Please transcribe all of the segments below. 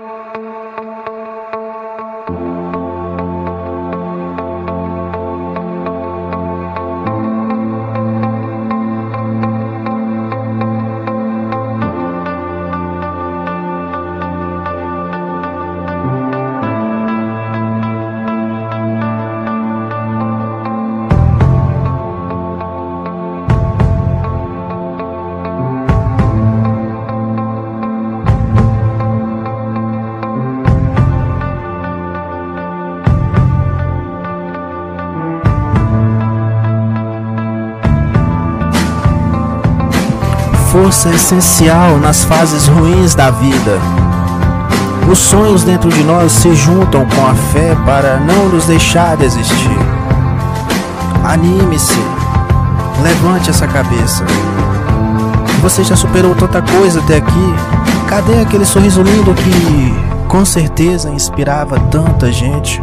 Música força essencial nas fases ruins da vida. Os sonhos dentro de nós se juntam com a fé para não nos deixar desistir. Anime-se, levante essa cabeça. Você já superou tanta coisa até aqui. Cadê aquele sorriso lindo que com certeza inspirava tanta gente?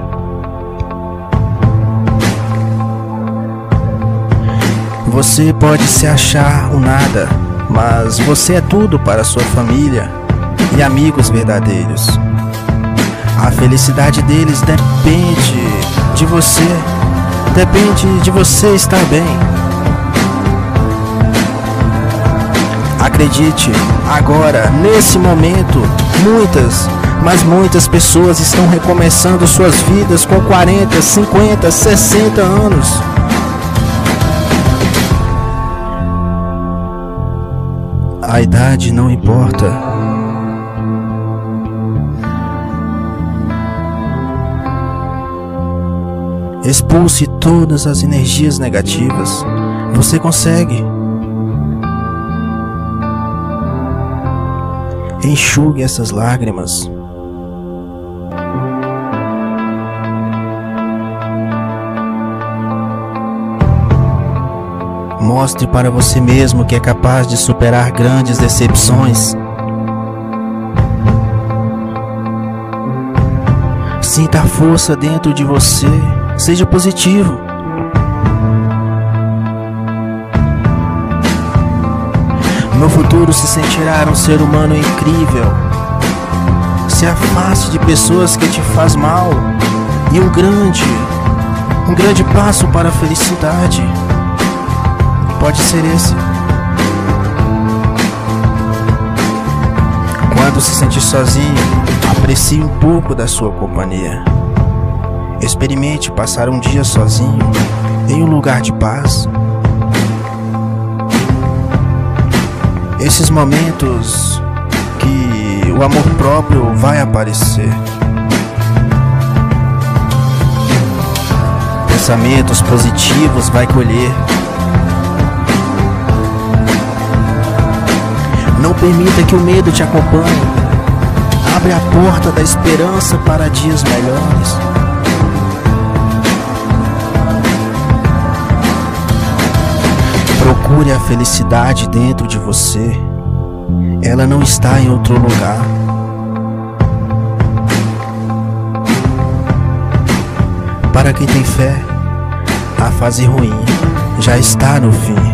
Você pode se achar o nada mas você é tudo para sua família e amigos verdadeiros. A felicidade deles depende de você, depende de você estar bem. Acredite, agora, nesse momento, muitas, mas muitas pessoas estão recomeçando suas vidas com 40, 50, 60 anos. A idade não importa. Expulse todas as energias negativas. Você consegue. Enxugue essas lágrimas. Mostre para você mesmo que é capaz de superar grandes decepções. Sinta a força dentro de você. Seja positivo. No futuro se sentirá um ser humano incrível. Se afaste de pessoas que te faz mal e um grande, um grande passo para a felicidade pode ser esse. Quando se sentir sozinho, aprecie um pouco da sua companhia. Experimente passar um dia sozinho em um lugar de paz. Esses momentos que o amor próprio vai aparecer. Pensamentos positivos vai colher. Não permita que o medo te acompanhe. Abre a porta da esperança para dias melhores. Procure a felicidade dentro de você. Ela não está em outro lugar. Para quem tem fé, a fase ruim já está no fim.